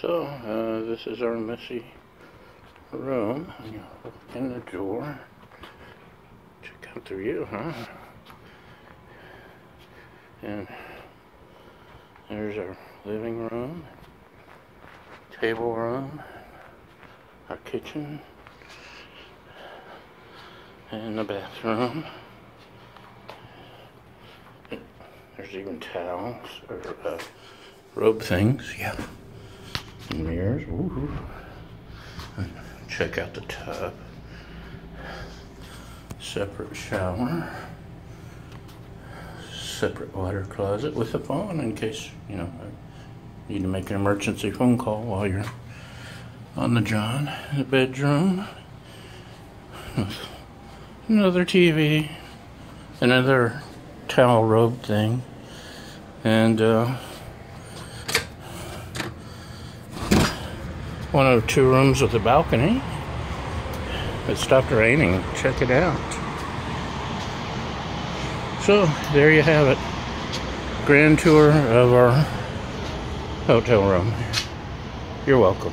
So, uh, this is our messy room. You look in the door. Check out the view, huh? And there's our living room, table room, our kitchen, and the bathroom. There's even towels or uh, robe things, yeah. Mirrors, ooh. Check out the tub. Separate shower. Separate water closet with a phone in case, you know, I need to make an emergency phone call while you're on the John. The bedroom. Another TV. Another towel robe thing. And, uh, one of two rooms with a balcony. It stopped raining. Check it out. So, there you have it. Grand tour of our hotel room. You're welcome.